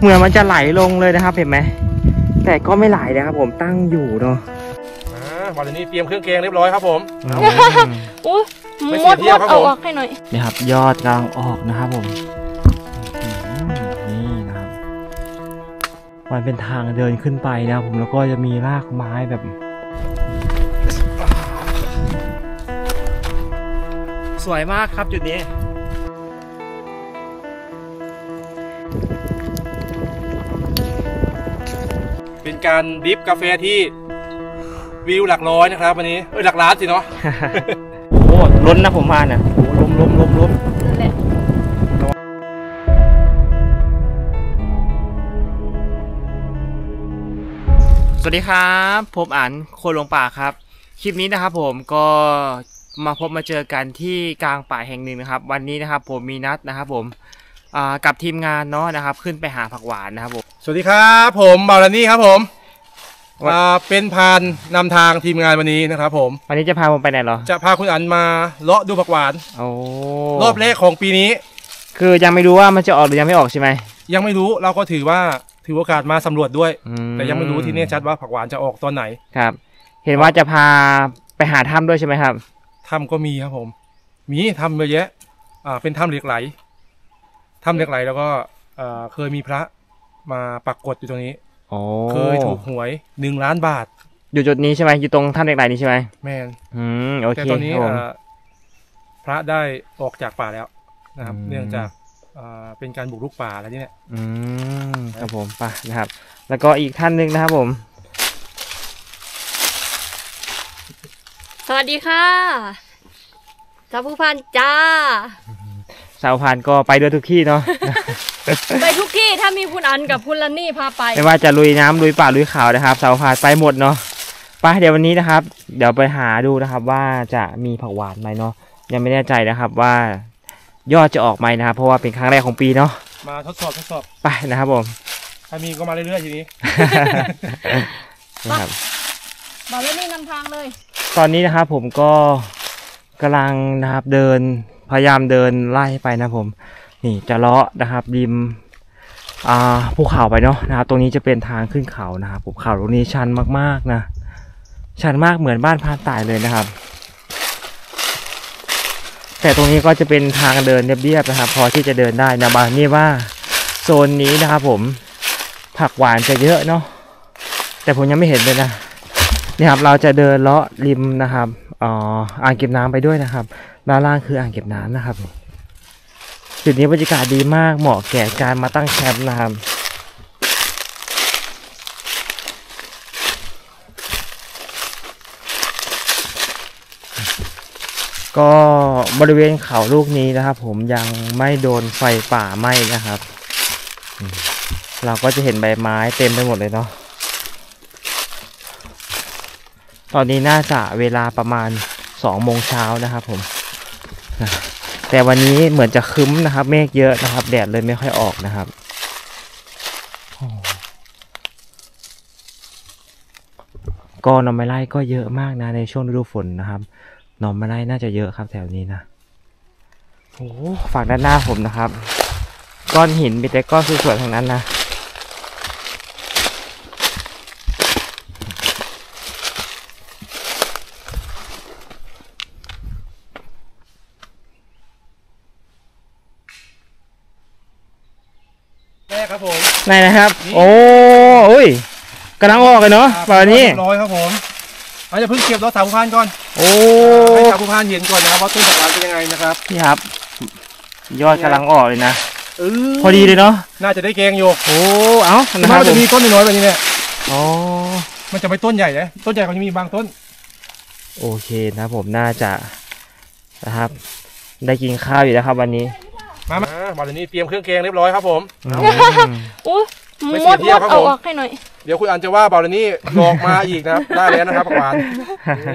เหมือนมันจะไหลลงเลยนะครับเห็นไหมแต่ก็ไม่ไหลนะครับผมตั้งอยู่เนาะอ่าบอลนี้เตรียมเครื่องแกงเรียบร้อยครับผมอืมอุ้ยไม่มเสียดเที่มยวดครับเอาผมออกให้หน่อยนี่ครับ ยอดกำลังออกนะครับผมอืมนี่นะครับมันเป็นทางเดินขึ้นไปนะครับผมแล้วก็จะมีรากไม้แบบสวยมากครับจุดนี้ เป็นการดริฟกาแฟที่วิวหลักร้อยนะครับวันนี้เอ้ยหลักล้านสิเนาะ โอ้โหล้นนะผมมาเนี่ยโอ้ล้มล้มล้มล้มนั่นแหละสวัสดีครับ ผมอันโคนหลงป่าครับ คลิปนี้นะครับผมก็มาพบมาเจอกันที่กลางป่าแห่งหนึ่งนะครับ วันนี้นะครับผมมีนัดนะครับผมอ่า กับทีมงานเนาะนะครับ ขึ้นไปหาผักหวานนะครับผมสวัสดีครับผมบาลานี่ครับผมวันอ่าเป็นพานนำทางทีมงานวันนี้นะครับผม วันนี้จะพาผมไปไหนเหรอจะพาคุณอันมาเลาะดูผักหวาน โอ้รอบแรกของปีนี้ คือยังไม่รู้ว่ามันจะออกหรือยังไม่ออกใช่ไหม ยังไม่รู้เราก็ถือว่าถือโอกาสมาสำรวจด้วย อืแต่ยังไม่รู้ที่แน่ชัดว่าผักหวานจะออกตอนไหนครับ เห็นว่าจะพาไปหาถ้ำด้วยใช่ไหมครับ ถ้ำก็มีครับผม มีถ้ำเยอะแยะอ่าเป็นถ้ำเหล็กไหล ถ้ำเหล็กไหลแล้วก็อ่าเคยมีพระมาปักกฏอยู่ตรงนี้โอ้เคยถูกหวยหนึ่งล้านบาท อยู่จุดนี้ใช่ไหมอยู่ตรงถ้ำเหล็กไหลนี้ใช่ไหมแม่นอืมโอแต่เคตอนนี้ครับผมอ่าพระได้ออกจากป่าแล้วนะครับ อืม เนื่องจากอ่าเป็นการบุกรุกป่าอะไรนี่เนี่ยอืมครับผมไปนะครับ แล้วก็อีกท่านหนึ่งนะครับผม สวัสดีค่ะสาวผู้พันจ้า สาวพานก็ไปด้วยทุกที่เนาะ ไปทุกที่ถ้ามีคุณอันกับคุณลันนี่พาไป ไม่ว่าจะลุยน้ำลุยป่าลุยเขานะครับ สาวพานไปหมดเนาะไปเดี๋ยววันนี้นะครับ เดี๋ยวไปหาดูนะครับ ว่าจะมีผักหวานไหมเนาะยังไม่แน่ใจนะครับว่ายอดจะออกไหมนะครับ เพราะว่าเป็นครั้งแรกของปีเนาะมาทดสอบทดสอบ ไปนะครับผม ถ้ามีก็มาเรื่อยๆทีนี้ นะครับ บอกแล้วนี่นำทางเลย ตอนนี้นะครับผมก็กำลังนะครับเดิน พยายามเดินไล่ไปนะผม นี่จะเลาะนะครับริมอ่าภูเขาไปเนาะนะครับตรงนี้จะเป็นทางขึ้นเขานะครับภูเขาตรงนี้ชันมากๆนะ ชันมากเหมือนบ้านพานตายเลยนะครับ แต่ตรงนี้ก็จะเป็นทางเดินเรียบๆนะครับ พอที่จะเดินได้นะบางนี่ว่าโซนนี้นะครับผมผักหวานจะเยอะเนาะแต่ผมยังไม่เห็นเลยนะนี่ครับเราจะเดินเลาะริมนะครับอ่ออ่างเก็บน้ำไปด้วยนะครับ ด้านล่างคืออ่างเก็บน้ำนะครับ จุดนี้บรรยากาศดีมากเหมาะแก่การมาตั้งแคมป์นะครับก็บริเวณเขาลูกนี้นะครับ ผมยังไม่โดนไฟป่าไหม้นะครับ เราก็จะเห็นใบไม้เต็มไปหมดเลยเนาะตอนนี้น่าจะเวลาประมาณสองโมงเช้านะครับผม นะแต่วันนี้เหมือนจะครึ้มนะครับ เมฆเยอะนะครับ แดดเลยไม่ค่อยออกนะครับโอ้ก็หนอไม้ไล่ก็เยอะมากนะในช่วงฤดูฝนนะครับหนอไม้ไล่น่าจะเยอะครับแถวนี้นะโอ้โหฝั่งด้านหน้าผมนะครับ ก้อนหินมีแต่ก้อนสวยๆทั้งนั้นนะ แม่ครับผมไหนนะครับ โอ้อุ้ยกำลังออกเลยเนาะแบบนี้เรียบร้อยครับผมเราจะเพิ่งเก็บรถสาวผู้พานก่อน โอ้ให้สาวผู้พานเห็นก่อนนะครับว่าต้นผักหวานเป็นยังไงนะครับนี่ครับ ยอดกำลังออกเลยนะเอพอดีเลยเนาะน่าจะได้แกงอยู่โอ้เอ้าคือนะคมัรับนผจะมมีต้นน้อยๆแบบนี้เนี่ยอ๋อมันจะไม่ต้นใหญ่นะต้นใหญ่ก็จะมีบางต้น โอเคนะครับผมน่าจะนะครับ ได้กินข้าวอยู่แล้วครับวันนี้ มามาบอลนี้เตรียมเครื่องแกงเรียบร้อยครับผมอืมอุ้ยไม่มเสียดเที่มยวดครับเอาผมออกให้หน่อย เดี๋ยวคุณอันจะว่าบอลนี้หลอกมาอีกนะครับ ได้แล้วนะครับผักหวาน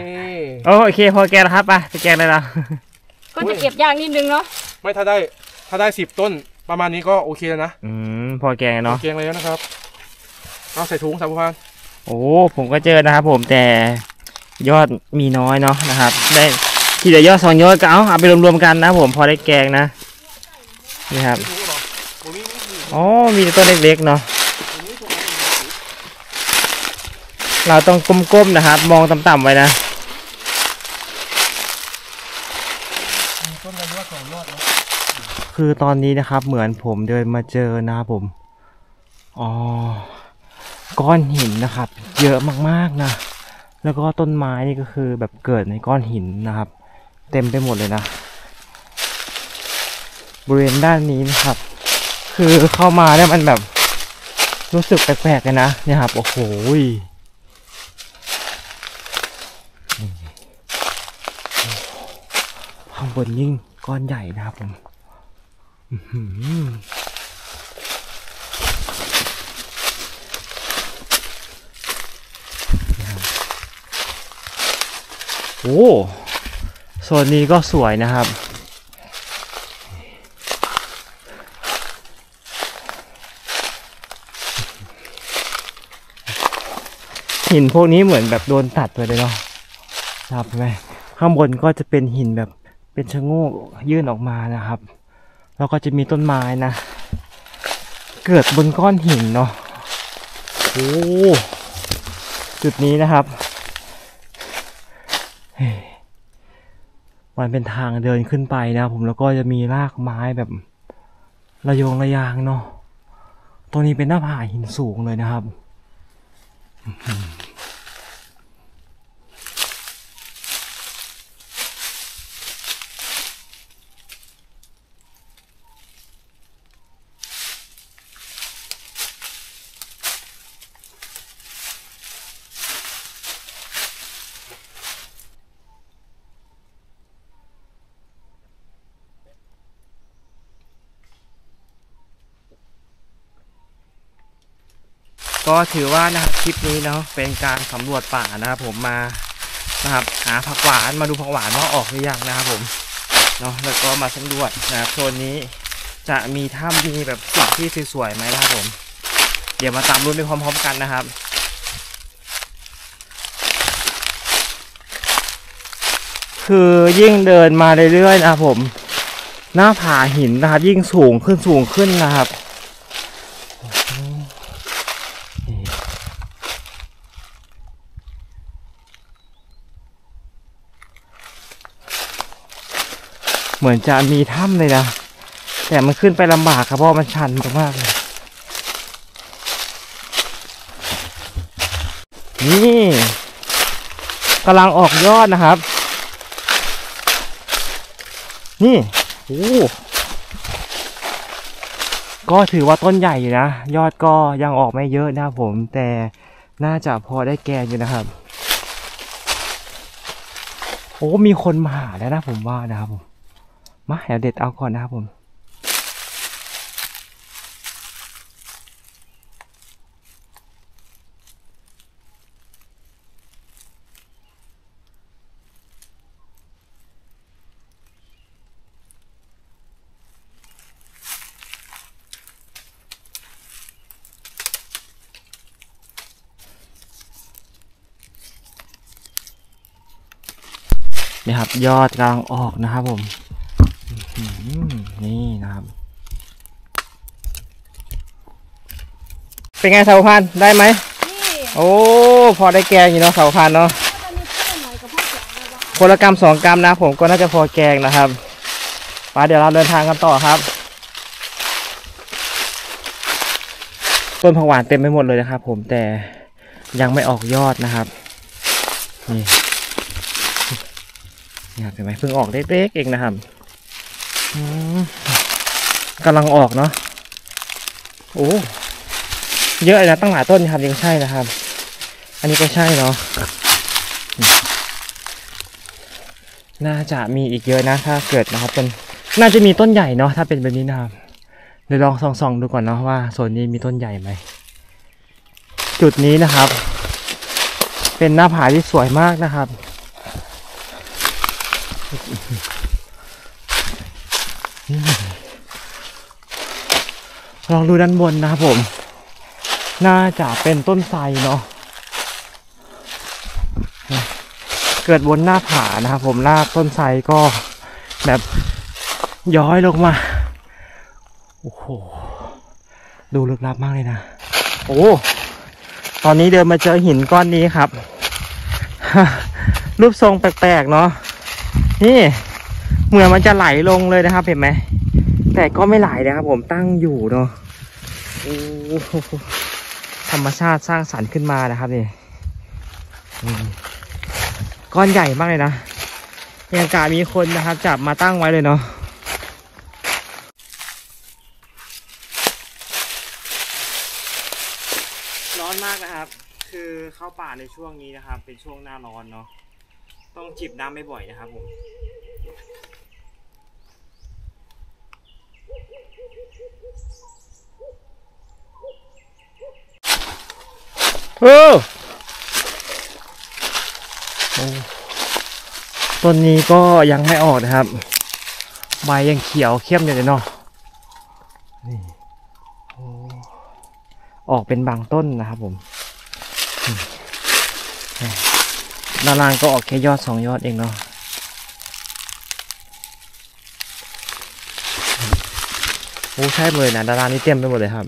นี่โอเคพอแกแล้วครับไปไปแกเลยละก็จะเก็บยากนิดนึงเนาะ ไม่ถ้าได้ถ้าได้สิบต้นประมาณนี้ก็โอเคแล้วนะ อืมพอแกเนาะ แกงแล้วนะครับเอาใส่ถุงสาวผู้พานโอ้ผมก็เจอนะครับผมแต่ยอดมีน้อยเนาะนะครับ ได้ทีเดียวยอดสองยอดก็เอาเอาไปรวมๆกันนะผมพอได้แกงนะ นี่ครับถุงเหรอโอ้นี่นี่อ๋อมีแต่ต้นเล็กๆเนาะเราต้องก้มๆนะครับ มองต่ำๆไว้นะมีต้นระยะสองยอดนะคือตอนนี้นะครับ เหมือนผมเดินมาเจอนะครับผมอ๋อก้อนหินนะครับ เยอะมากๆนะแล้วก็ต้นไม้นี่ก็คือแบบเกิดในก้อนหินนะครับ เต็มไปหมดเลยนะ บริเวณด้านนี้นะครับ คือเข้ามาเนี่ยมันแบบรู้สึกแปลกๆเลยนะเนี่ยครับ โอ้โหข้างบนยิ่งก้อนใหญ่นะครับผมอื้อหือโอ้โซนนี้ก็สวยนะครับ หินพวกนี้เหมือนแบบโดนตัดไปเลยเนาะครับเห็นไหมข้างบนก็จะเป็นหินแบบเป็นชะโงกยื่นออกมานะครับ แล้วก็จะมีต้นไม้นะ เกิดบนก้อนหินเนาะโอ้จุดนี้นะครับมันเป็นทางเดินขึ้นไปนะผมแล้วก็จะมีรากไม้แบบระยงระยางเนาะตรงนี้เป็นหน้าผาหินสูงเลยนะครับ ก็ถือว่านะครับคลิปนี้เนาะเป็นการสำรวจป่านะครับผมมานะครับหาผักหวานมาดูผักหวานว่าออกหรือยังนะครับผมเนาะแล้วก็มาสำรวจนะครับโซนนี้จะมีถ้ำมีแบบสิ่งที่สวยๆไหมนะครับผม เดี๋ยวมาตามรุ้นไปพร้อมๆกันนะครับคือยิ่งเดินมาเรื่อยๆนะครับผม หน้าผาหินนะครับยิ่งสูงขึ้นสูงขึ้นนะครับโอ้โหนี่ เหมือนจะมีถ้ำเลยนะ แต่มันขึ้นไปลำบากครับเพราะมันชันมากเลย นี่กำลังออกยอดนะครับ นี่โอ้ก็ถือว่าต้นใหญ่อยู่นะ ยอดก็ยังออกไม่เยอะนะผม แต่น่าจะพอได้แกงอยู่นะครับ โอ้มีคนมาหาแล้วนะผมว่านะครับผม มาเดี๋ยวเด็ดเอาก่อนนะครับผมนี่ครับยอดกำลังออกนะครับผม นี่นะครับ เป็นไงเสาพันธุ์ได้ไหมนี่โอ้ พอได้แกงอยู่เนาะเสาพันธุ์เนาะตอนนี้เพื่อนหน่อยกับพ่อแจ๋วเลยว่าคนละกรัมสองกรัมนะผมก็น่าจะพอแกงนะครับไปเดี๋ยวเราเดินทางกันต่อครับ ต้นผักหวานเต็มไปหมดเลยนะครับ ผมแต่ยังไม่ออกยอดนะครับ นี่นี่ครับเห็นไหมเพิ่งออกเล็กๆเองนะครับอืม กำลังออกเนาะโอ้เยอะเลยนะตั้งหลายต้นครับยังใช่นะครับ อันนี้ก็ใช่เนาะน่าจะมีอีกเยอะนะ ถ้าเกิดนะครับเป็นน่าจะมีต้นใหญ่เนาะถ้าเป็นแบบนี้นะครับเดี๋ยวลองส่องๆดูก่อนเนาะว่าโซนนี้มีต้นใหญ่ไหมจุดนี้นะครับ เป็นหน้าผาที่สวยมากนะครับ ลองดูด้านบนนะครับผม น่าจะเป็นต้นไทรเนาะ เกิดบนหน้าผานะครับผมรากต้นไทรก็แบบย้อยลงมา โอ้โห ดูลึกลับมากเลยนะ โอ้ ตอนนี้เดินมาเจอหินก้อนนี้ครับ รูปทรงแปลกๆเนาะ นี่ เหมือนมันจะไหลลงเลยนะครับเห็นไหม แต่ก็ไม่ไหลนะครับผมตั้งอยู่เนาะธรรมชาติสร้างสรรค์ขึ้นมานะครับนี่ก้อนใหญ่มากเลยนะยังกามีคนนะครับ จับมาตั้งไว้เลยเนาะร้อนมากนะครับ คือเข้าป่าในช่วงนี้นะครับ เป็นช่วงหน้าร้อนเนาะต้องจิบน้ำไม่บ่อยนะครับผม เออต้นนี้ก็ยังไม่ออกนะครับ ใบยังเขียวเข้มอยู่เลยเนาะนี่ออกเป็นบางต้นนะครับผมด้านล่างก็ออกแค่ยอดสองยอดเองเนาะโอ้ใช่เลยนะดารานี่เต็มไปหมดเลยครับ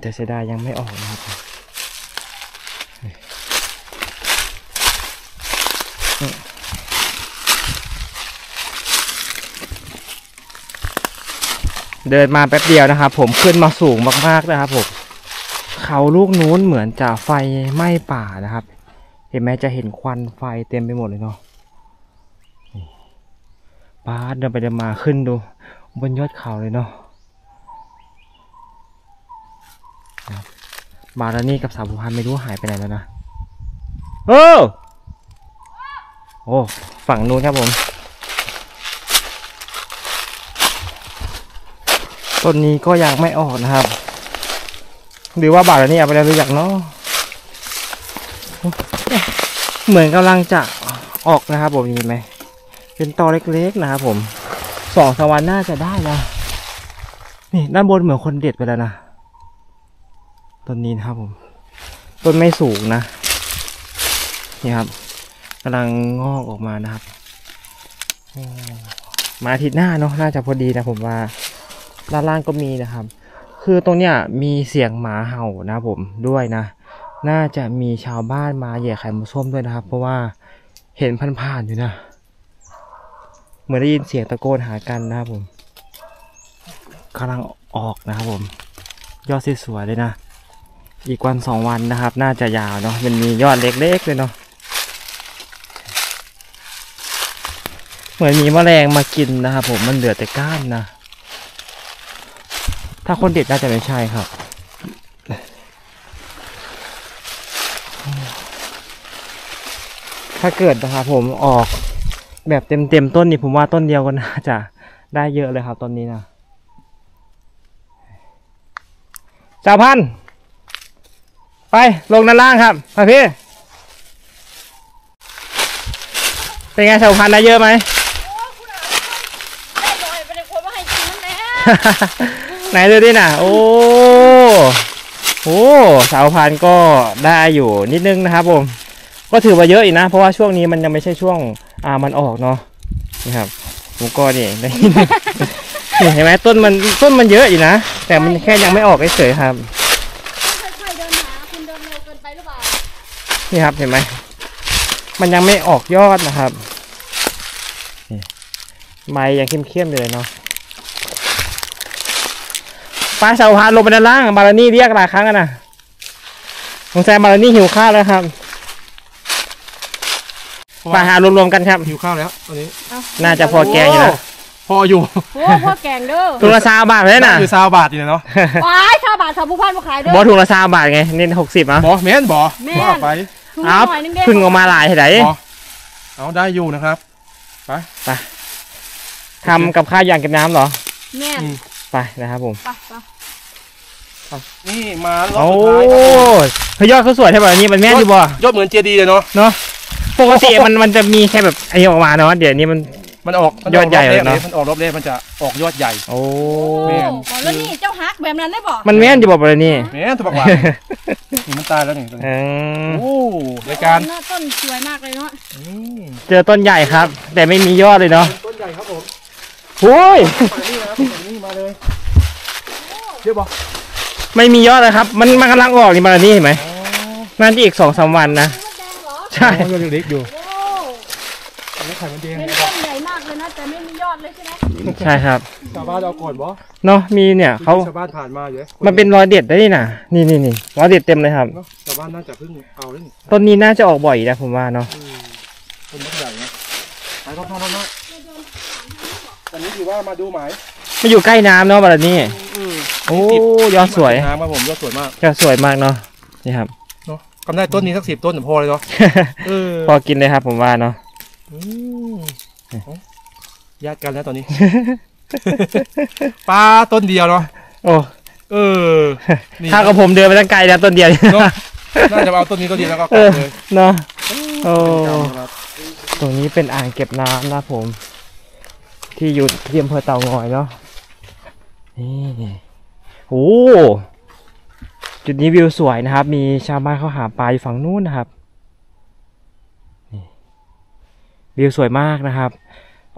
แต่เสียดายยังไม่ออกนะครับเดินมาแป๊บเดียวนะครับ ผมขึ้นมาสูงมากๆนะครับผมเขาลูกนู้นเหมือนจะไฟไหม้ป่านะครับ เห็นไหมจะเห็นควันไฟเต็มไปหมดเลยเนาะป้าเดินไปเดินมาขึ้นดู บนยอดเขาเลยเนาะ มาแล้วนี่กับสาวผู้พันไม่รู้หายไปไหนแล้วนะเออโอ้ฝั่งนู้นครับผม ต้นนี้ก็ยังไม่ออกนะครับหรือว่าบาทนี้เอาไปแล้วหรือยังเนาะเหมือนกำลังจะออกนะครับผมนี่ไหมเป็นตอเล็กๆนะครับผมสองสามวันน่าจะได้นะนี่ด้านบนเหมือนคนเด็ดไปแล้วนะ ต้นนี้นะครับผม ต้นไม่สูงนะ นี่ครับกำลังงอกออกมานะครับ มาอาทิตย์หน้าเนาะน่าจะพอดีนะผมว่าด้านล่างก็มีนะครับ คือตรงเนี้ยมีเสียงหมาเห่านะผมด้วยนะ น่าจะมีชาวบ้านมาแย่ไข่มดส้มด้วยนะครับ เพราะว่าเห็นผ่านๆอยู่นะ เหมือนได้ยินเสียงตะโกนหากันนะครับผมกำลังออกนะครับผม ยอดสวยๆเลยนะ อีกวันสองวันนะครับ น่าจะยาวเนาะมันมียอดเล็กๆเลยเนาะเหมือนมีแมลงมากินนะครับผมมันเหลือแต่ก้านนะ ถ้าคนเด็ดน่าจะไม่ใช่ครับ ถ้าเกิดนะครับผมออกแบบเต็มๆต้นนี่ผมว่าต้นเดียวก็น่าจะได้เยอะเลยครับต้นนี้นะสาวพันธุ์ ไปลงด้านล่างครับมาพี่ เป็นไงสาพันธุ์ได้เยอะไหม ได้หน่อยเป็นคนว่าให้กินนั่นแหละไหนดูดิน่ะ โอ้โอ้สาวพันธุ์ก็ได้อยู่นิดนึงนะครับผม ก็ถือว่าเยอะอีกนะ เพราะว่าช่วงนี้มันยังไม่ใช่ช่วงอ่ามันออกเนาะนี่ครับผมก็นี่ได้นี่เห็นไหมต้นมันต้นมันเยอะอยู่นะ แต่มันแค่ยังไม่ออกเฉยๆครับ นี่ครับเห็นไหมมันยังไม่ออกยอดนะครับนี่ใบยังเข้มๆอยู่เลยเนาะปลาสาวพานลงไปด้านล่างบารานี่เรียกหลายครั้งแล้วนะสงสัยบารานี่หิวข้าวแล้วครับไปหารวมๆกันครับ หิวข้าวแล้วตอนนี้ น่าจะพอแกงอยู่นะพออยู่โอ้พ่อแกงเด้อถุงละซาบาทเลยนะอยู่ซาวบาทอยู่เนาะว้ายข้าวบาทสาวผู้พันมาขายเด้บออถุงละซาบาทไงนี่หกสิบอะบอแม่นบอแม่นว่าไป ถุงอ้าวหน่อยนึงเด้พึ่งออกมาหลายเท่าไหร่บอเอาได้อยู่นะครับทำกับข้าวอย่างกับน้ำเหรอ แม่นอืมไปนะครับผมไปไปนี่มารอบโอ้สุดท้ายครับผมเฮ้ยยอดเขาสวยใช่ป่ะนี่มันแม่นอยู่บ่ยอดเหมือนเจดีย์เลยเนาะเนาะปกติมันมันจะมีแค่แบบไอ้ออกมาเนาะเดี๋ยวนี้มัน มันออกมันยอดใหญ่รบแรกเลยเนอะ มันออกรอบแรกมันจะออกยอดใหญ่ โอ้โอ้แม่นบอกแล้วนี่เจ้าฮักแบบนั้นได้บ่มันแม่นอยู่บ่ปะนี่แม่นตัวบักหวานนี่มันตายแล้วนี่ตัวเอนี้อโอ้รายการหน้าต้นสวยมากเลยเนาะอืมเจอต้นใหญ่ครับ แต่ไม่มียอดเลยเนาะต้นใหญ่ครับผมโอ้ยไปนี่นะครับมาเลยเดี๋ยวบอกไม่มียอดเลยครับ มันมันกำลังออกนี่มานี่เห็นไหมน่าจะอีกสองสามวันนะมดแดงเหรอใช่ใช่ยังเล็กอยู่โอ้ อันนี้ไข่มันแดงเป็นต้นใหญ่มากเลยนะ แต่ไม่มียอดเลยใช่ไหมใช่ครับชาวบ้านเอาก่อนบ่เนาะมีเนี่ยเขาชาวบ้านผ่านมาเยอะมันเป็นรอยเด็ดได้นี่นะนี่นี่นี่รอยเด็ดเต็มเลยครับเนาะชาวบ้านน่าจะเพิ่งเอาเล่นต้นนี้น่าจะออกบ่อยนะผมว่าเนาะคนมักใหญ่นะไปรอบๆรอบๆตอนนี้ถือว่ามาดูหมายมาอยู่ใกล้น้ำเนาะบารานี่โอ้ยอดสวยน้ำครับผมยอดสวยมากยอดสวยมากเนาะนี่ครับเนาะกำได้ต้นนี้สักสิบต้นพอเลยเนาะเออพอกินเลยครับผมว่าเนาะอืม ญาติกันแล้วตอนนี้ ปลาต้นเดียวเนาะโอ้เออนี่ถ้ากับผมเดินไปตั้งไกลแล้วต้นเดียวเนาะน่าจะเอาต้นนี้ต้นเดียวแล้วก็กเอลับอเลยเนาะโอ้เป็นกรรมนะครับตรงนี้เป็นอ่างเก็บน้ำนะผม ที่อยู่ที่อำเภอเต่างอยเนาะนี่โอ้จุดนี้วิวสวยนะครับ มีชาวบ้านเขาหาปลาอยู่ฝั่งนู้นนะครับนี่ วิวสวยมากนะครับ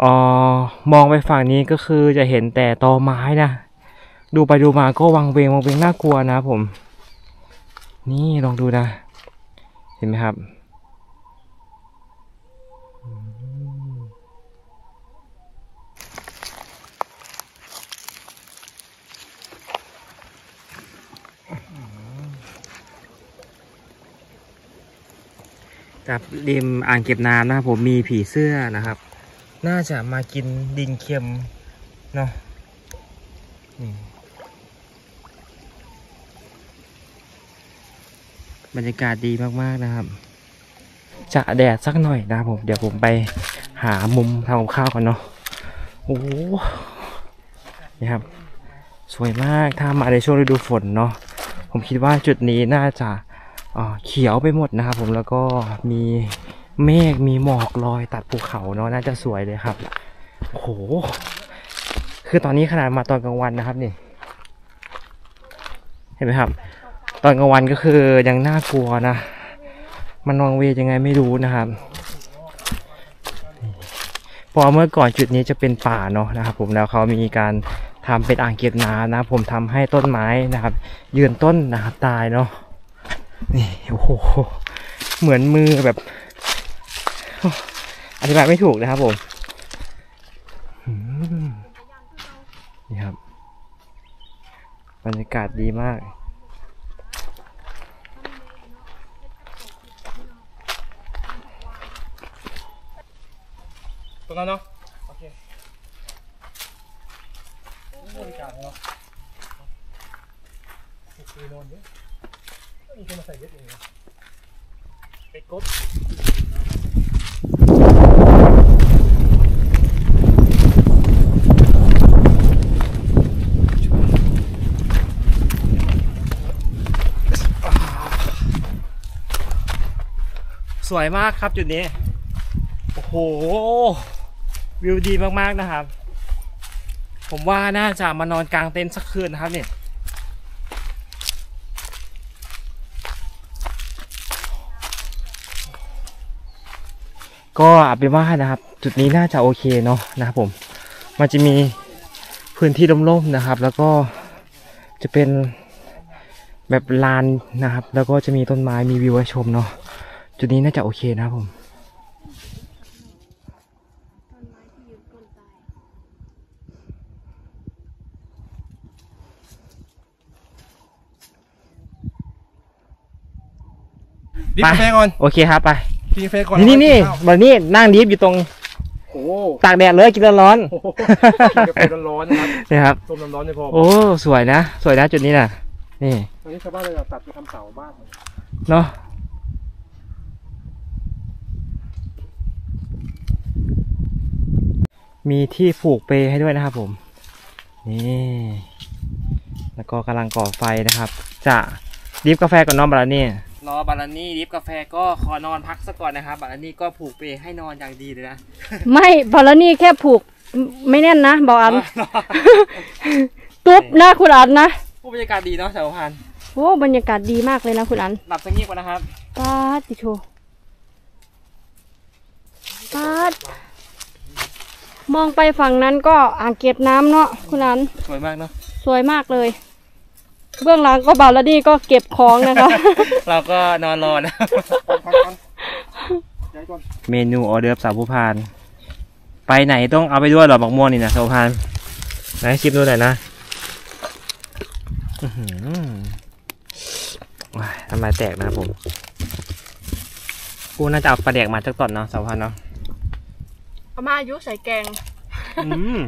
อ๋อมองไปฝั่งนี้ก็คือจะเห็นแต่ตอไม้นะ ดูไปดูมาก็วังเวงวังเวงน่ากลัวนะครับผม นี่ลองดูนะ เห็นไหมครับ กับริมอ่างเก็บน้ำนะครับผมมีผีเสื้อนะครับ น่าจะมากินดินเค็มเนาะบรรยากาศดีมากๆนะครับ จะแดดสักหน่อยนะครับผม เดี๋ยวผมไปหามุมทำกับข้าวก่อนเนาะโอ้โหนี่ครับ สวยมากถ้ามาในช่วงฤดูฝนเนาะผมคิดว่าจุดนี้น่าจะ เขียวไปหมดนะครับผมแล้วก็มีเมฆมีหมอกลอยตัดภูเขาเนาะน่าจะสวยเลยครับโอ้โหคือตอนนี้ขนาดมาตอนกลางวันนะครับนี่ เห็นไหมครับ ตอนกลางวันก็คือยังน่ากลัวนะ มันวังเวยังไงไม่รู้นะครับพอเมื่อก่อนจุดนี้จะเป็นป่าเนาะนะครับ ผมแล้วเขามีการทำเป็นอ่างเก็บน้ำนะ ผมทำให้ต้นไม้นะครับ ยืนต้นนะครับตายเนาะ นี่โอ้โหเหมือนมือแบบโอ้อธิบายไม่ถูกนะครับผมอืมนี่ครับบรรยากาศดีมาก ตรงนั้นเนาะโอเคบริการเนาะโอเคนอนเยอะ มีคนมาใส่เยอะเองนะไปกบสวยมากครับจุดนี้ โอ้โห วิวดีมากๆนะครับ ผมว่าน่าจะมานอนกลางเต็นท์สักคืนนะครับเนี่ย ก็เอาเป็นว่านะครับ จุดนี้น่าจะโอเคเนาะนะครับผม มันจะมีพื้นที่ร่มๆนะครับ แล้วก็จะเป็นแบบลานนะครับ แล้วก็จะมีต้นไม้มีวิวให้ชมเนาะจุดนี้น่าจะโอเคนะครับผมดิบกาแฟก่อน โอเคครับไป กินกาแฟก่อนนี่นี่นี่เอาไว้กิข้าววันนี้นั่งดิฟอยู่ตรงโอ้โหตากแดดเลยกินร้อนโอ้โหกินกาแฟร้อนๆนะครับๆ นะครับ ต้มน้ำร้อนไม่พอโอ้สวยนะ สวยนะจุดนี้น่ะ นี่ตอนนี้ชาวบ้านเลยตัดไปทำเสาบ้านเนาะมีที่ผูกเปให้ด้วยนะครับผม นี่ แล้วก็กำลังก่อไฟนะครับ จะดิฟกาแฟก่อนนอนบารานี่ รอบารานี่ดิฟกาแฟก็ขอนอนพักสักก่อนนะครับบารานี่ก็ผูกเปให้นอนอย่างดีเลยนะ ไม่พอแล้วนี่แค่ผูกไม่แน่นนะบอกอัน ตุ๊บนะคุณอันนะผู้บรรยากาศดีเนาะแถวพันโอ้บรรยากาศดีมากเลยนะคุณอันหลับสักงีบก่อนนะครับป้าดติโชป้าดมองไปฝั่งนั้นก็อ่างเก็บน้ำเนาะคุณอันสวยมากเนาะสวยมากเลย เบื้องหลังก็บาลนี่ก็เก็บของนะคะ เราก็นอนรอนะย้ายก่อนเมนูออเดิร์ฟสาวผู้พาน ไปไหนต้องเอาไปด้วยเหรอบักม่วงนี่นะสาวผู้พานไหนชิมดูหน่อยนะอื้อหือว้ายทำลายแตกนะครับผมกูน่าจะเอาปลาแดกมาจักตอนเนาะสาวผู้พานเนาะเอามาอายุใส่แกง อืม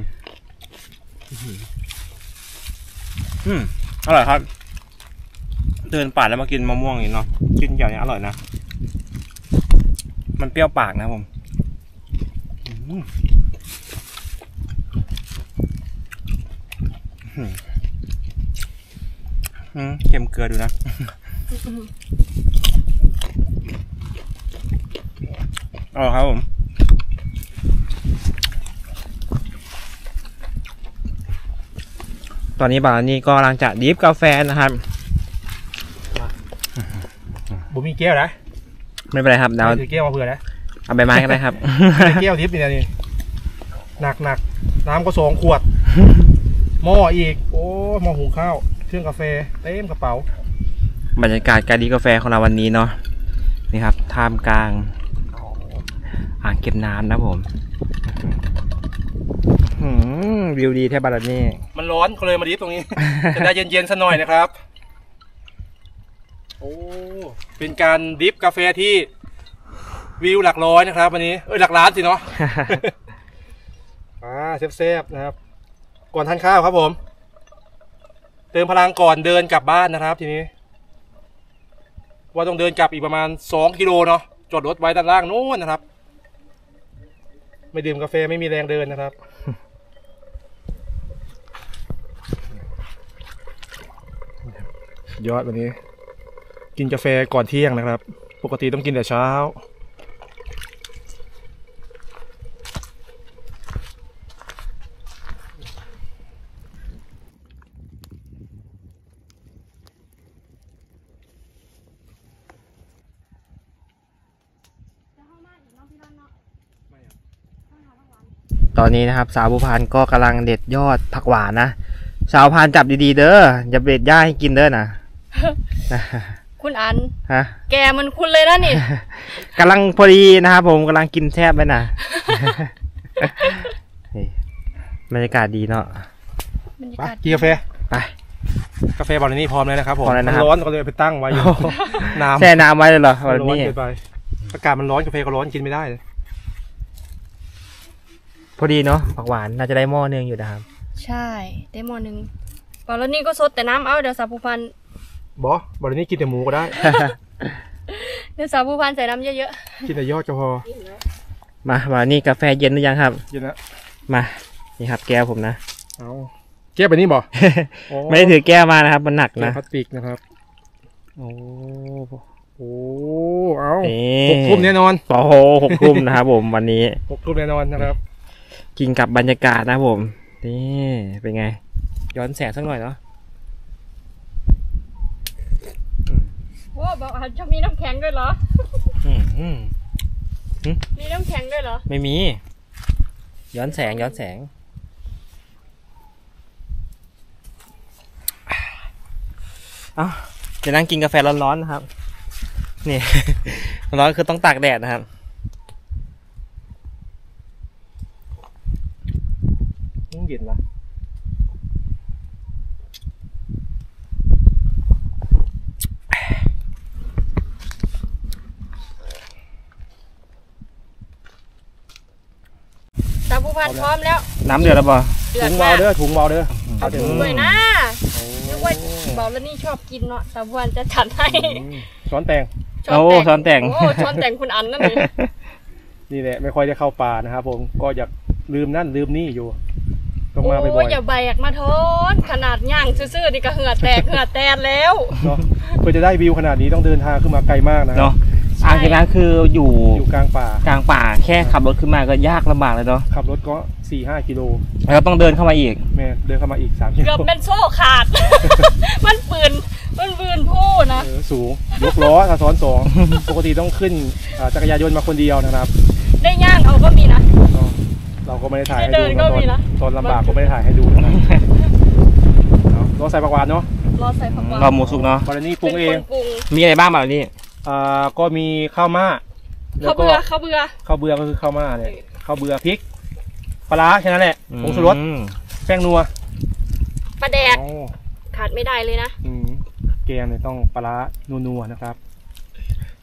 อืม อร่อยครับ เดินป่าแล้วมากินมะม่วงอย่างนี้เนาะกินอย่างนี้อร่อยนะ มันเปรี้ยวปากนะครับผมอืมอืมอืมเค็มเกลือดูนะอร่อยครับผม ตอนนี้บาร์นี่ก็กำลังจะดริฟกาแฟนะครับ บุมีแก้วนะไม่เป็นไรครับเดี๋ยวถือแก้วมาเผื่อนะเอาใบไม้ก็ได้ครับแก้วทิพย์นี่นะนี่หนักหนักน้ำก็สองขวด หม้ออีก โอ้หม้อหุงข้าว เครื่องกาแฟเต็มกระเป๋า บรรยากาศการดริฟกาแฟของเราวันนี้เนาะนี่ครับท่ามกลาง อ่างเก็บน้ำนะครับผมอื้อหือ วิวดีแทบบาร์นี่มันร้อนก็เลยมาดิฟตรงนี้ จะได้เย็นๆสักหน่อยนะครับ โอ้ เป็นการดิฟกาแฟที่วิวหลักร้อยนะครับวันนี้เอ้ยหลักล้านสิเนาะอ่าเซฟๆนะครับ ก่อนทานข้าวครับผม เติมพลังก่อนเดินกลับบ้านนะครับ ทีนี้ ว่าต้องเดินกลับอีกประมาณสองกิโลเนาะจอดรถไว้ด้านล่างนู้นนะครับ ไม่ดื่มกาแฟไม่มีแรงเดินนะครับ ยอดวันนี้ กินกาแฟก่อนเที่ยงนะครับ ปกติต้องกินแต่เช้า ตอนนี้นะครับ สาวผู้พานก็กำลังเด็ดยอดผักหวานนะ สาวพานจับดีๆเด้ออย่าเบ็ดย่าให้กินเด้อนะ คุณอันฮะแกมันคุณเลยนะนี่กำลังพอดีนะครับผมกำลังกินแทบไปนะนี่บรรยากาศดีเนาะบรรยาไปกาศกินกาแฟไป กาแฟบอลนี่พร้อมแล้วนะครับผมพร้อมแล้วนะครับมันร้อนก็เลยเอาไปตั้งไว้อยู่น้ำแช่น้ำไว้เลยเหรอมัวันนร้อนนี้ เกินไปอากาศมันร้อนกาแฟก็ร้อนกินไม่ได้เลยพอดีเนาะผักหวานน่าจะได้หม้อนึงอยู่นะครับ ใช่ ได้หมอหนึ่งบาลนี่ก็สดแต่น้ำเอาเดี๋ยวสาวผู้พัน บอบอลนี่กินแต่หมูก็ได้ เดี๋ยวสาวผู้พันใส่น้ำเยอะกินแต่ยอดก็พอ มามานี่กาแฟเย็นหรือยังครับ กินละมา นี่ครับแก้วผมนะ เอาแก้วไปนี่บ่อ๋อไม่ได้ถือแก้วมานะครับ มันหนักแก้วนะ พลาสติกนะครับ โอ้โอ้เอานี่หกทุ่มแน่นอน โอ้โหหกทุ่มนะครับผมวันนี้หกทุ่มแน่นอนนะครับ กินกับบรรยากาศนะครับผม นี่ เป็นไง ย้อนแสงสักหน่อยเนาะ ๆ โอ้บอกอันจะมีน้ำแข็งด้วยเหรอ อืมอืมมีน้ำแข็งด้วยเหรอ ไม่มี ย้อนแสงย้อนแสง เอาจะนั่งกินกาแฟร้อนๆนะครับ นี่ ร้อนคือต้องตากแดดนะครับเย็นละ สาวผู้ พันพร้อมแล้วน้ำเดือดแล้วป่ะเดือถุดงเบามากเด้อถุงเบาเด้อเอาถุงด้วยนะนึกว่าบาลนี่ชอบกินเนาะสาวผู้พันจะจัดให้ช้อนแตงโอ้ช้อนแต่ง โอ้ช้อนแต่งคุณอันนั่นเลยนี่แหละไม่ค่อยได้เข้าป่านะครับผมก็อยากลืมนั่นลืมนี่อยู่ต้องมาบ่โอ้อยยอย่าแบกมาทนขนาดย่างซื่อๆนี่ก็เหงื่อแตกเหงื่อแตนแล้วๆเนาะเพื่อจะได้วิวขนาดนี้ต้องเดินทางขึ้นมาไกลมากนะครัเนาะใช่ อ่างเก็บน้ำคืออยู่อยู่กลางป่า กลางป่าแค่ขับรถขึ้นมาก็ยากลำบากเลยเนาะขับรถก็สี่ห้ากิโลแล้วก็ต้องเดินเข้ามาอีกแม่เดินเข้ามาอีกสามกิโลเกือบเป็นโซ่ขาด มันปืนมันปืนพูดนะเออสูงยกล้อถ้าซ้อนสองปกติต้องขึ้นอ่าจักรยานยนต์มาคนเดียวนะครับ ได้ย่างเอาก็มีนะเนาะเราก็ไม่ได้ถ่ายให้เดิดูนก็นะตอมีนนะ ตอนลำบากก็ไม่ได้ถ่ายให้ดูนะครับเอาเราใส่ผักหวานเนาะรอใส่ผักหวานรอหมูสุกเนาะ บารนี่ปรุงเองป็นคนปรุงมีอะไรบ้างแบบนี้ อ่าก็มีข้าวม่าแล้ข้าววก็เบื่อข้าวเบื่อข้าวเบื่อก็คือข้าวม่าเนี่ยข้าวเบื่อพริกปลาร้าแค่นั้นแหละผงชูรสอืมแป้งนัวปลาแดกอ๋อขาดไม่ได้เลยนะอืมแกงเนี่ยต้องปลาร้านัวๆนะครับ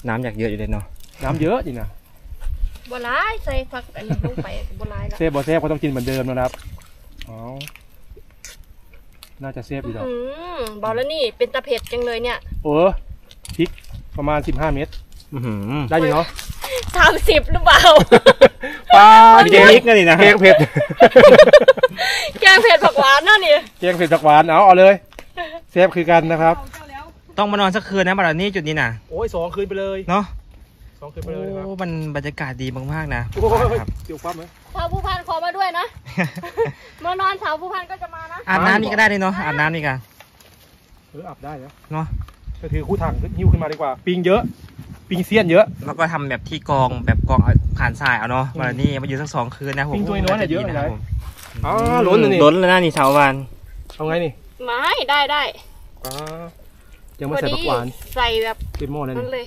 น้ำอยากเยอะอยู่เลยเนาะน้ำเยอะจริงนะบัวร้ายใส่ผักอันนี้ลงไปบัวร้ายละเซฟบอเซฟก็ต้องกินเหมือนเดิมนะครับอ๋อน่าจะเซฟอยู่ดอกอืมบอกแล้วนี่เป็นตะเผ็ดจังเลยเนี่ย เออพริก ประมาณ15เม็ดอื้อหือได้อยู่เนาะ สามสิบหรือเปล่า ปลามีเจลิกนั่นนี่นะแกงเผ็ด แกงเผ็ดผักหวานน่ะนี่ แกงเผ็ดจากหวานเอาเอาเลยเซฟคือกันนะครับ ต้องมานอนสักคืนนะแบบนี้จุดนี้นะโอ้ยสองคืนไปเลยเนาะสองคืนไปเลยนะครับโอ้มันบรรยากาศดีมากๆนะโอ้ยครับเกี่ยวปั๊บไหมสาวผู้พันขอมาด้วยนะ เมื่อนอนสาวผู้พันก็จะมานะ อาบน้ำนี่ก็ได้เลยเนาะอาบน้ำนี่กันเอออับได้แล้วเนาะ ก็ถือคู่ถังหิ้วขึ้นมาดีกว่า ปิงเยอะ ปิงเซียนเยอะ แล้วก็ทำแบบที่กองแบบกองเอาผ่านทรายเอาเนาะวันนี้มาอยู่สักสองคืนนะผมปิ้งถ้วยน้อยเนี่ยเยอะาจดีเลยผมอ๋อล้นเลยนี่ล้นแล้วนะนี่ชาวบ้านเอาไงนี่ไม่ได้ได้อ๋อยังไม่ใส่ผักหวานใส่แบบเต็มหม้อเลยนั้นี่นเลย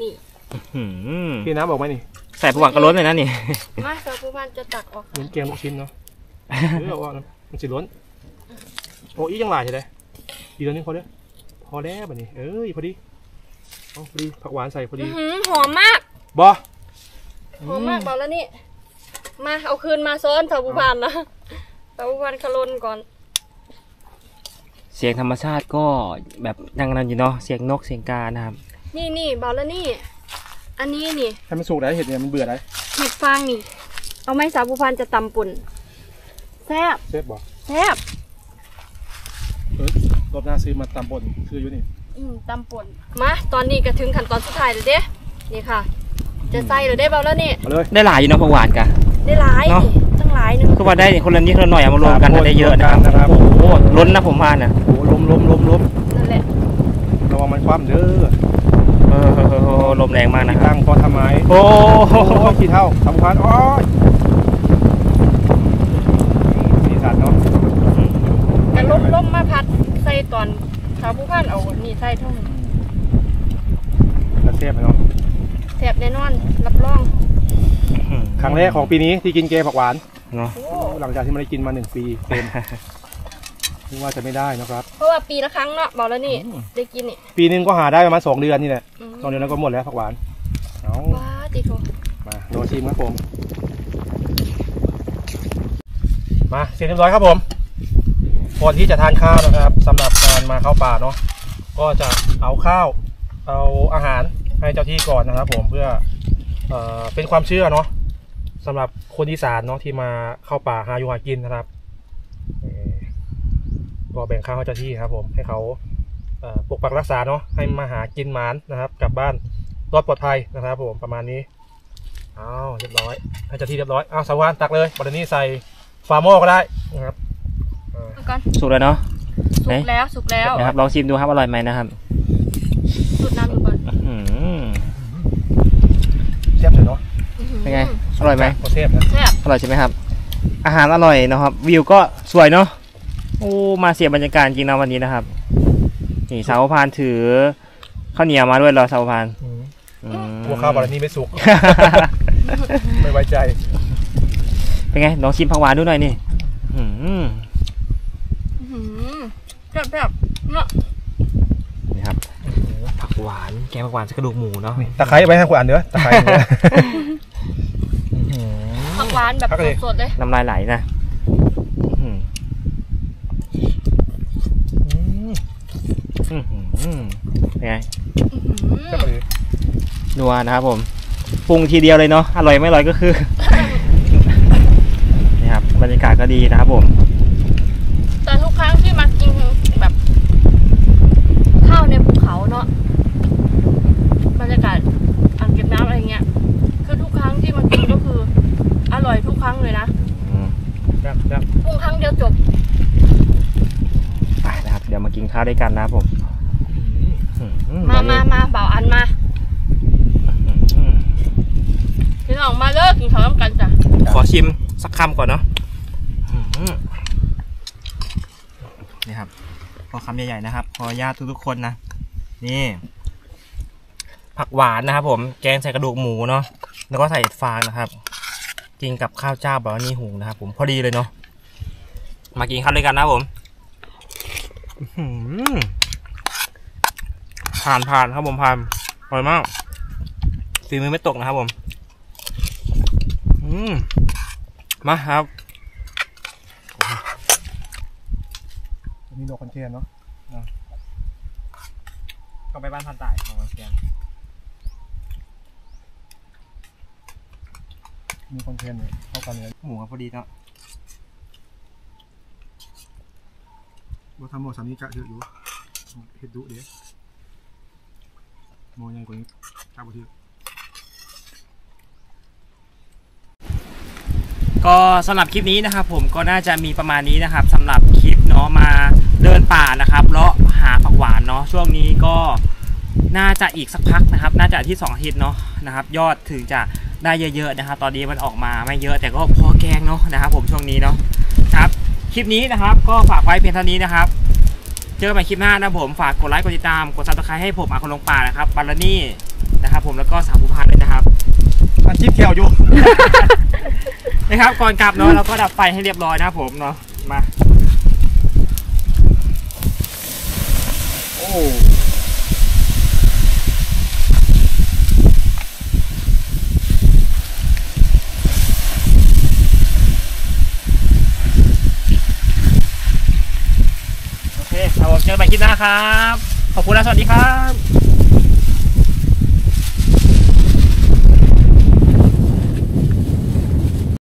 นี่หืมพี่น้ำบอกไหมนี่ ใส่ผักหวานก็ล้นเลยนะนี่มาสาวผู้พันจะตักออกเหมือนแกงลูกชิ้นเนาะเออเอาว่านะมันจะล้นโอ้ยยังหลายใช่ไหมอีกตัวนึงพอเด้อ พอแล้วแบบนี้เอ้ยพอดีเอาพอดีผักหวานใส่พอดีอื้อหือหอมมากบอหอมมากบอกแล้วนี่ มาเอาคืนมาซ้อนสาวผู้พันนะสาวผู้พันขลนก่อน เสียงธรรมชาติก็แบบดังนั้นอยู่เนาะเสียงนกเสียงกานะครับ นี่นี่บอกแล้วนี่ อันนี้นี่ให้มันสุกได้เห็ดเนี่ยมันเบื่อได้เห็ดฟางนี่ เอาไหมสาวผู้พันจะตำปุ่นแซ่บเซฟบอกแซ่บเออ รอบหน้าซื้อมาตามบนคืออยู่นี่อืมตำป่นมาตอนนี้ก็ถึงขั้นตอนสุดท้ายแล้วเด้นี่ค่ะ จะใส่หรือได้เบาแล้วนี่เอาเลย ได้หลายอยู่เนาะผักหวานกะ ได้หลายเนาะ นี่ตั้งหลายหนึงคือว่าได้คนละนิดคนละหน่อยเอามารวมกันสามคนได้เยอะนะครับรวมกันนะครับ โอ้โหล้นนะผมพานอะโอ้ล้มล้มล้มล้มนั่นแหละระวังมันคว่ำเด้อเออลมแรงมากนะครับตั้งพอทำไมโอ้โอ้โหกี่เท่าสำคัญโอ้ยสีสันเนาะ แต่ลมลมมาพัดใส่ ตอนสาวผู้พันเอานี่ใส่เท่านี้แล้วเซฟเนาะแซ่บแน่นอน รับรองครั้งแรกของปีนี้ที่กินเกผักหวาน เนาะ โอ้หลังจากที่ไม่ได้กินมาหนึ่งปีเต็มนึกว่าจะไม่ได้นะครับ เพราะว่าปีละครั้งเนาะบอกแล้วนี่ได้กินนี่ปีหนึงก็หาได้ประมาณสองเดือนนี่แหละอืมสองเดือนแล้วก็หมดแล้วผักหวานเอาว้าติโทมาโดนชิมครับผม มาเสร็จเรียบร้อยครับผม ก่อนที่จะทานข้าวนะครับสำหรับการมาเข้าป่าเนาะก็จะเอาข้าวเอาอาหารให้เจ้าที่ก่อนนะครับ ผมเพื่อเออเป็นความเชื่อเนาะสำหรับคนอีสานเนาะที่มาเข้าป่าหาอยู่หากินนะครับก็แบ่งข้าวให้เจ้าที่ครับ ผมให้เขาเปกปักรักษาเนาะให้มาหากินหมานนะครับ กลับบ้านรอดปลอดภัยนะครับ ผมประมาณนี้เอาวเรียบร้อยให้เจ้าที่เรียบร้อยเอาวสาวานตักเลยบัดนี้ใส่ฟาร์มอก็ได้นะครับ อ่าเอาก่อนสุกแล้วเนาะสุไหนกแล้วสุกแล้วนะครับลองชิมดูครับอร่อยไหมนะครับสุดน้ำดูก่อนอื้อหือเทียบเลยเนาะอื้อหือเป็นไงอร่อยไหมโอเทพนะแซ่บอร่อยใช่ไหมครับ อาหารอร่อยนะครับ วิวก็สวยเนาะโอ้มาเสียบรรยากาศจริงนะวันนี้นะครับนี่สาวพานถือข้าวเหนียวมาด้วยเหรอสาวพานอืมหัวข้าวบัดนี้ไม่สุก ไม่ไว้ใจ เป็นไงลองชิมผักหวานดูหน่อยนี่อื้อหืออื้อหือ แซ่บแซ่บเนาะนี่ครับผักหวานแกงผักหวานใส่กระดูกหมูเนาะตะไคร้ไว้ให้คุณอ่านเด้อตะไคร้เนี่ยผักหวานแบบพักเลยสดๆเลยน้ำลายไหลนะอื้อหืออื้อหือเป็นไงอื้อหือแซ่บเลยนัวนะครับผมปรุงทีเดียวเลยเนาะอร่อยไม่อร่อยก็คือนี่ครับบรรยากาศก็ดีนะครับผม แต่ทุกครั้งที่มากินแบบข้าวในภูเขาเนาะบรรยากาศอ่างเก็บน้ำอะไรเงี้ย คือทุกครั้งที่มากินก็คือ อร่อยทุกครั้งเลยนะ อืม แซ่บแซ่บ ปรุงครั้งเดียวจบ ไปนะครับ เดี๋ยวมากินข้าวด้วยกันนะครับผมอืมามามาเบาอันมาอืมพี่น้องมาเลิกกินข้าวน้ำกันจ้ะขอชิมสักคำก่อนเนาะอื้อหือนี่ครับ พอคำใหญ่ๆนะครับ ขออนุญาตทุกๆคนนะ นี่ ผักหวานนะครับผม แกงใส่กระดูกหมูเนาะ แล้วก็ใส่ฟางนะครับกินกับข้าวเจ้าแบบว่านี่หุงนะครับผม พอดีเลยเนาะ มากินข้าวด้วยกันนะครับผมอื้อหือ ผ่านผ่านครับผมผ่านอร่อยมากฝีมือไม่ตกนะครับผม อืม มาครับมีดอกคอนเทนเนาะก็ไปบ้านพันต่ายของเซียนมีคอนเทนเนี่ยเข้ากันเลยหมูครับพอดีเนาะ ว่าทำโมสามีกะเยอะอยู่เฮ็ดดุเด้โมยังกว่านี้ข้าวบุตรก็สำหรับคลิปนี้นะครับ ผมก็น่าจะมีประมาณนี้นะครับสำหรับคลิปเนาะมาเดินป่านะครับเลาะหาผักหวานเนาะช่วงนี้ก็น่าจะอีกสักพักนะครับ น่าจะที่สองอาทิตย์เนาะนะครับ ยอดถึงจะได้เยอะๆนะครับ ตอนนี้มันออกมาไม่เยอะแต่ก็พอแกงเนาะนะครับ ผมช่วงนี้เนาะ ครับคลิปนี้นะครับ ก็ฝากไว้เพียงเท่านี้นะครับ เจอกันใหม่คลิปหน้านะผมฝากกดไลค์กดติดตามกด subscribe ให้ผมอาคนลงป่านะครับบาลานี่นะครับ ผมแล้วก็สาวผู้พันเลยนะครับมันจิ๊บเที่ยวอยู่ นะครับก่อนกลับเนาะเราก็ดับไฟให้เรียบร้อยนะครับผมเนาะมา โอ้ โอเคครับผม เจอกันใหม่คลิปหน้าครับ ขอบคุณและสวัสดีครับ